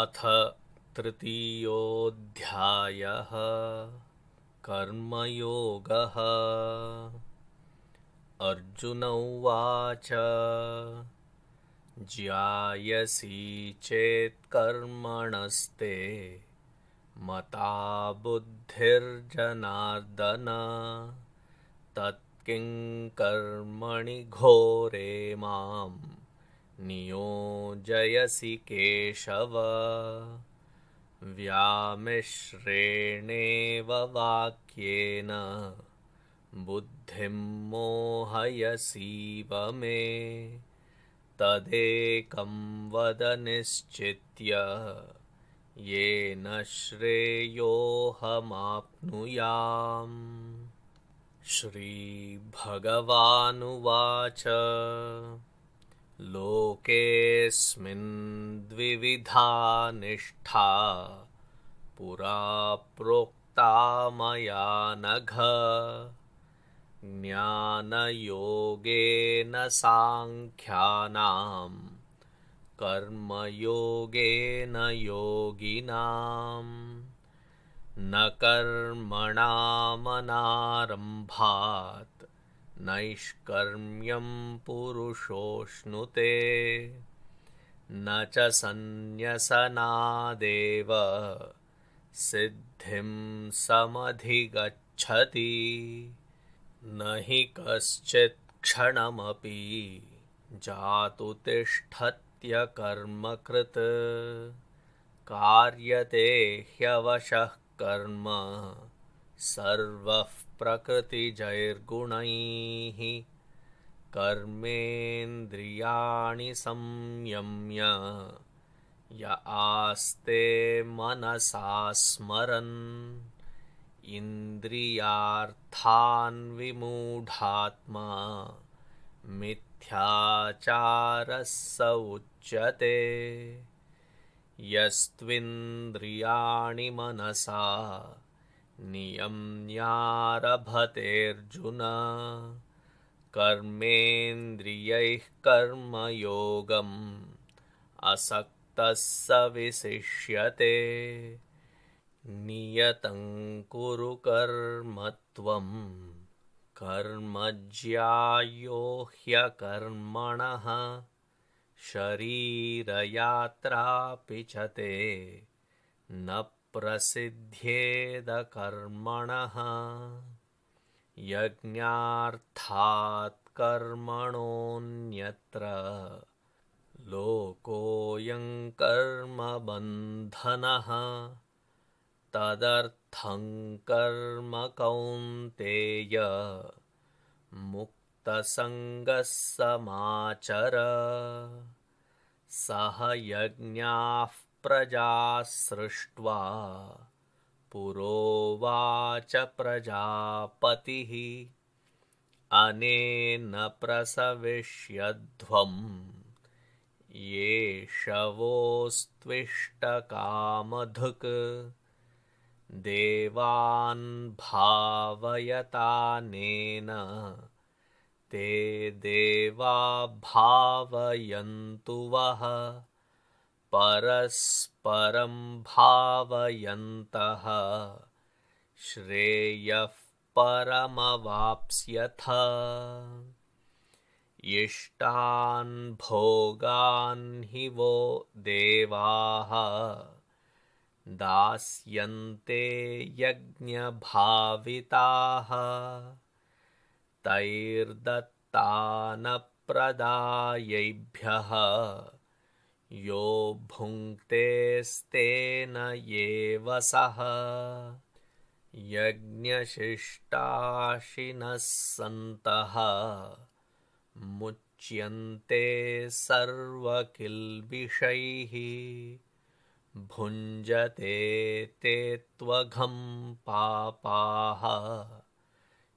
अथ तृतीयोऽध्यायः कर्मयोगः। अर्जुन उवाच ज्यायसि चेत्कर्मणस्ते मता बुद्धिर्जनार्दन तत्किं घोरे माम्। नियोजयसि केशव। व्यामिश्रेणेव वाक्येन बुद्धिं मोहयसीव मे। तदेकं वद निश्चित्य येन श्रेयोऽहमाप्नुयाम्। श्रीभगवानुवाच लोकेऽस्मिन् द्विविधा निष्ठा। पुरा प्रोक्ता मया नघ। ज्ञानयोगेन साङ्ख्यानां कर्मयोगेन योगिनाम्। न कर्मणामनारम्भात् नैष्कर्म्यं पुरुषोऽश्नुते न च सन्न्यसनादेव। सिद्धिं समधिगच्छति। न हि कश्चित्क्षणमपि जातु तिष्ठत्यकर्मकृत्। कार्यते ह्यवशः कर्म। सर्वः प्रकृतिजैर्गुणैः कर्मेन्द्रियाणि संयम्य य आस्ते मनसा स्मरन् इन्द्रियार्थान् विमूढात्मा मिथ्याचारः स उच्यते यस्त्विन्द्रियाणि मनसा नियम्यारभतेऽर्जुन। कर्मेन्द्रियैः कर्मयोगम् असक्तः स विशिष्यते। नियतं कुरु कर्म त्वं। कर्मज्यायो ह्यकर्मणः। शरीरयात्रापि च ते। न प्रसिद्ध्येदकर्मणः यज्ञार्थात् कर्मणोऽन्यत्र लोकोऽयं कर्मबन्धनः तदर्थं कर्म कौन्तेय मुक्तसङ्गः समाचर। सह यज्ञाः प्रजाः सृष्ट्वा। पुरोवाच प्रजापतिः। अनेन प्रसविष्यध्वं। येषवोस्त्विष्टकामधुक्। देवान् भावयतानेन। ते देवा भावयन्तु वः परस्परं भावयन्तः। श्रेयः परमवाप्स्यथ। इष्टान् भोगान् हि वो देवाः। दास्यन्ते यज्ञभाविताः। तैर्दत्तानप्रदायैभ्यः यो भुङ्क्तेस्तेन एव सः। यज्ञशिष्टाशिनः सन्तः। मुच्यन्ते सर्वकिल्बिषैः। भुञ्जते ते त्वघं पापाः।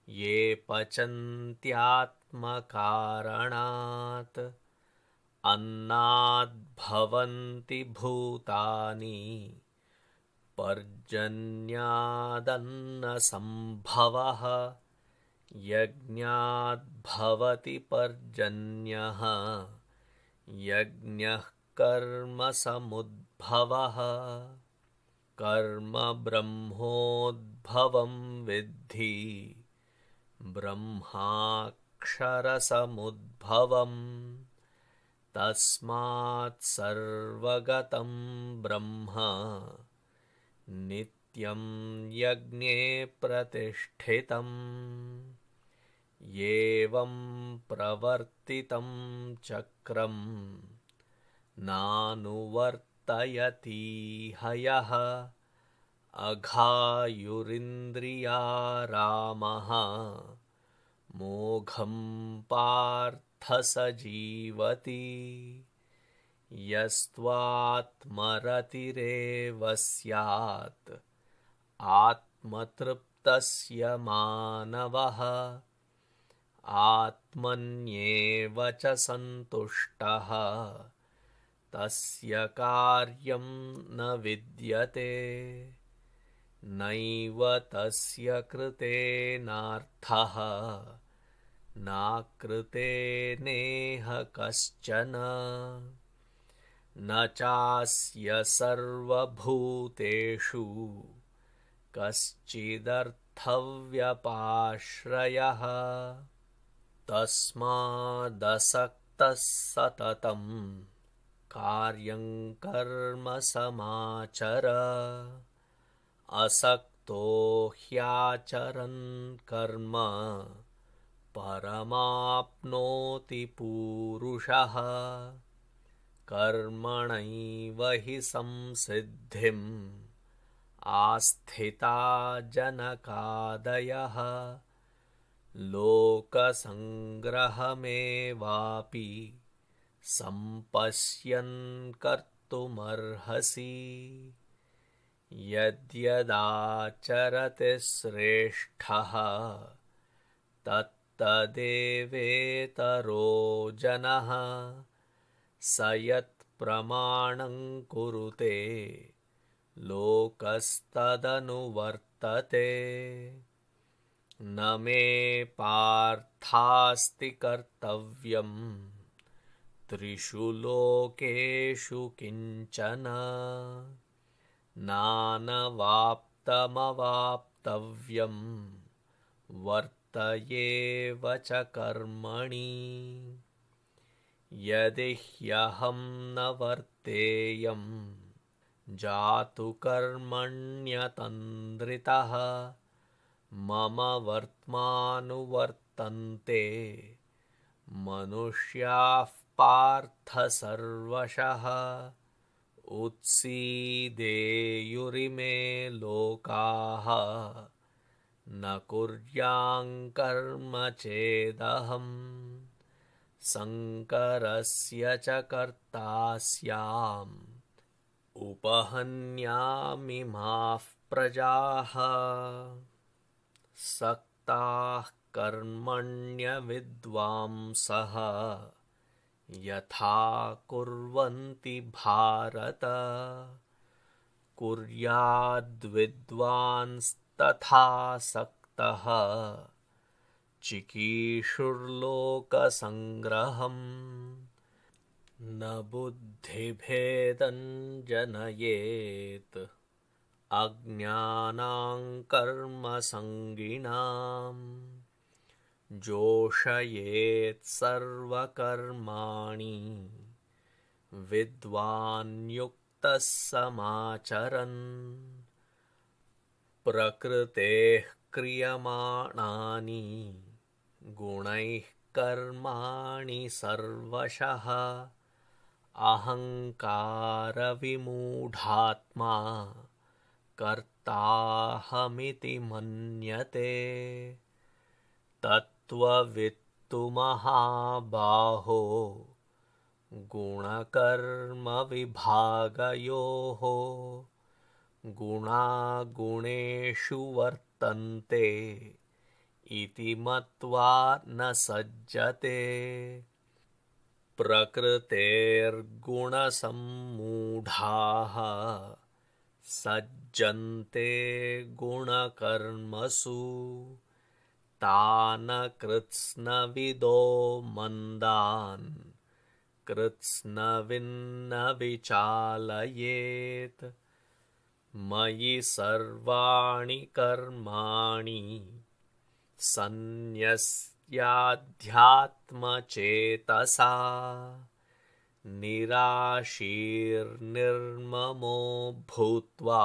ये पचन्त्यात्मकारणात् अन्नाद्भवन्ति भूतानि पर्जन्यादन्नसम्भवः यज्ञाद्भवति पर्जन्यः यज्ञः कर्मसमुद्भवः कर्म ब्रह्मोद्भवं विद्धि ब्रह्माक्षरसमुद्भवम् तस्मात् सर्वगतं ब्रह्म। नित्यं यज्ञे प्रतिष्ठितम्। एवं प्रवर्तितं चक्रम् नानुवर्तयति हयः। अघायुरिन्द्रिया रामः। मोघं पार्थ स जीवति यस्त्वात्मरतिरेव स्यात् आत्मतृप्तस्य मानवः आत्मन्येव च सन्तुष्टः तस्य कार्यं न विद्यते नैव तस्य कृतेनार्थः नाकृते नेह कश्चन। न चास्य सर्वभूतेषु कश्चिदर्थव्यपाश्रयः। तस्मादसक्तः सततं कार्यं कर्म समाचर। असक्तो ह्याचरन् कर्म परमाप्नोति पूरुषः। कर्मणैव हि संसिद्धिम्। आस्थिता जनकादयः। लोकसङ्ग्रहमेवापि सम्पश्यन् कर्तुमर्हसि। यद्यदाचरति श्रेष्ठः तत्तदेवेतरो जनः स यत्प्रमाणं कुरुते लोकस्तदनुवर्तते। न मे पार्थास्ति कर्तव्यम् त्रिषु लोकेषु किञ्चन। नानवाप्तमवाप्तव्यं वर्त एव च कर्मणि। यदि ह्यहं न वर्तेयं जातु कर्मण्यतन्द्रितः। मम वर्त्मानुवर्तन्ते मनुष्याः पार्थ सर्वशः। उत्सीदेयुरिमे लोकाः न कुर्याङ्कर्म चेदहम्। शङ्करस्य च कर्ता स्याम्। उपहन्यामिमाः प्रजाः। सक्ताः कर्मण्यविद्वांसः। यथा कुर्वन्ति भारत। कुर्याद्विद्वांस्तथा सक्तः चिकीर्षुर्लोकसङ्ग्रहम् न बुद्धिभेदं जनयेत् अज्ञानां कर्मसङ्गिनाम् जोषयेत् सर्वकर्माणि। विद्वान्युक्तः समाचरन् प्रकृतेः क्रियमाणानि गुणैः कर्माणि सर्वशः। अहङ्कारविमूढात्मा कर्ताहमिति मन्यते। तत्त्ववित्तु महाबाहो गुणकर्मविभागयोः गुणागुणेषु वर्तन्ते इति मत्वा न सज्जते। प्रकृतेर्गुणसम्मूढाः सज्जन्ते गुणकर्मसु। तान् कृत्स्नविदो मन्दान् कृत्स्नविन्न विचालयेत् मयि सर्वाणि कर्माणि सन्न्यस्याध्यात्मचेतसा निराशीर्निर्ममो भूत्वा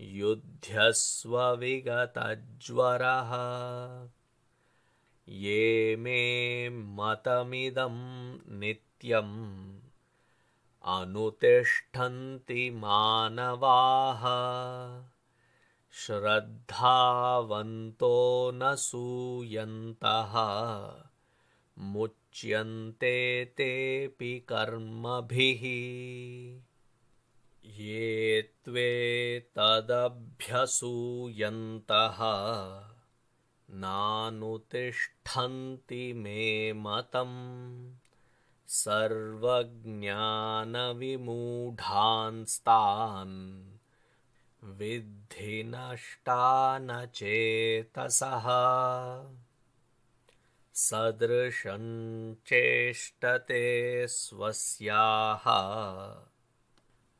युध्यस्वविगतज्वरः ये मे मतमिदं नित्यम् अनुतिष्ठन्ति मानवाः। श्रद्धावन्तो न सूयन्तः। मुच्यन्ते तेऽपि कर्मभिः। ये त्वेतदभ्यसूयन्तः नानुतिष्ठन्ति मे मतम् सर्वज्ञानविमूढांस्तान्। विद्धि नष्टानचेतसः सदृशं चेष्टते स्वस्याः।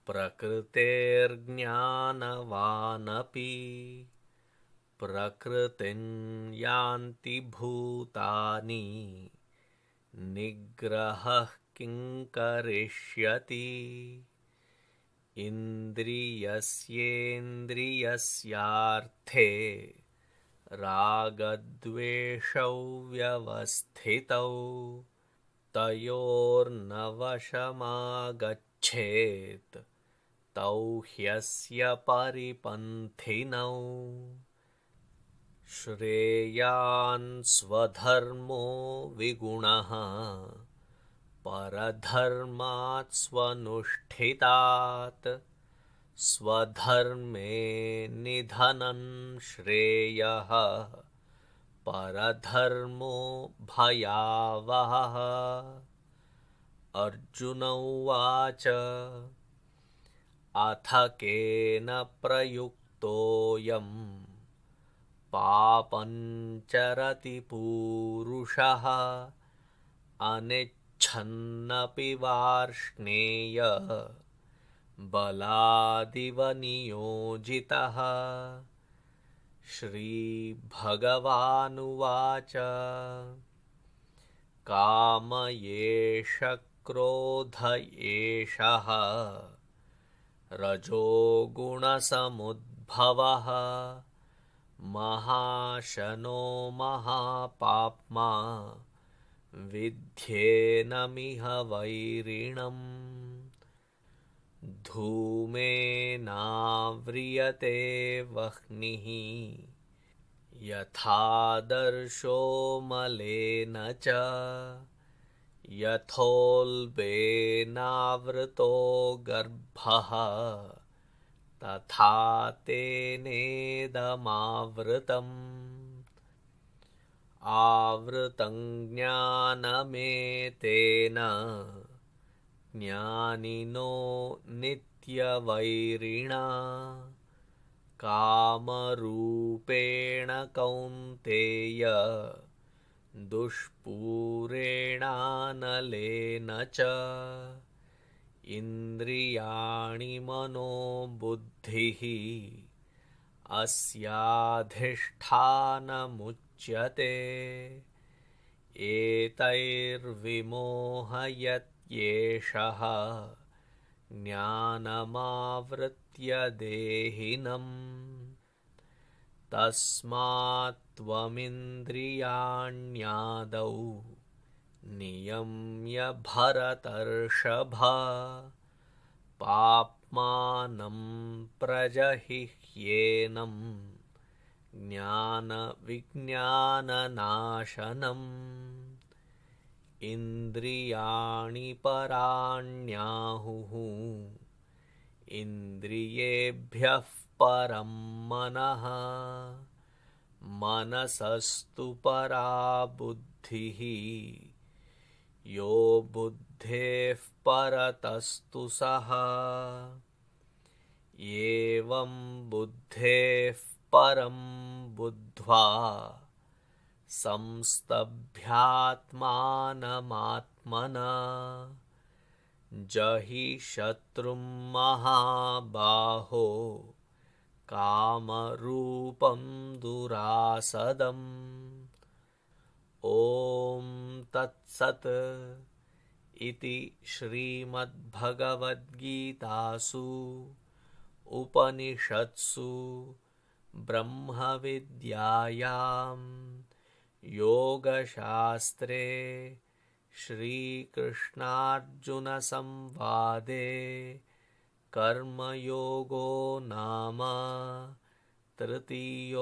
प्रकृतेर्ज्ञानवानपि। प्रकृतिं यान्ति भूतानि निग्रहः किं करिष्यति? इन्द्रियस्येन्द्रियस्यार्थे रागद्वेषौ व्यवस्थितौ तयोर्नवशमागच्छेत् तौ ह्यस्य परिपन्थिनौ श्रेयान् स्वधर्मो विगुणः परधर्मात् स्वनुष्ठितात् स्वधर्मे निधनं श्रेयः परधर्मो भयावहः। अर्जुन उवाच अथ केन प्रयुक्तोऽयम् पापञ्चरति पूरुषः अनिच्छन्नपि वार्ष्णेय बलादिव नियोजितः श्रीभगवानुवाच। काम एष क्रोध एषः रजोगुणसमुद्भवः महाशनो महापाप्मा विध्येनमिह वैरिणम्। धूमेनाव्रियते वह्निः यथादर्शो मलेन च यथोल्बेनावृतो गर्भः तथा तेनेदमावृतम् आवृतं ज्ञानमेतेन ज्ञानिनो नित्यवैरिणा। कामरूपेण कौन्तेय दुष्पूरेणानलेन च इन्द्रियाणि मनो बुद्धिः अस्याधिष्ठानमुच्यते। एतैर्विमोहयत्येषः ज्ञानमावृत्य देहिनम्। तस्मात्त्वमिन्द्रियाण्यादौ नियम्य भरतर्षभ। पाप्मानं प्रजहिह्येनं ज्ञानविज्ञाननाशनम्। इन्द्रियाणि पराण्याहुः। इन्द्रियेभ्यः परं मनः। मनसस्तु परा बुद्धिः। यो बुद्धेः परतस्तु सः। एवं बुद्धेः परं बुद्ध्वा संस्तभ्यात्मानमात्मना। जहि शत्रुं महाबाहो कामरूपं दुरासदम् ॐ तत्सत् इति श्रीमद्भगवद्गीतासु उपनिषत्सु ब्रह्मविद्यायां योगशास्त्रे श्रीकृष्णार्जुनसंवादे कर्मयोगो नाम तृतीयोऽध्यायः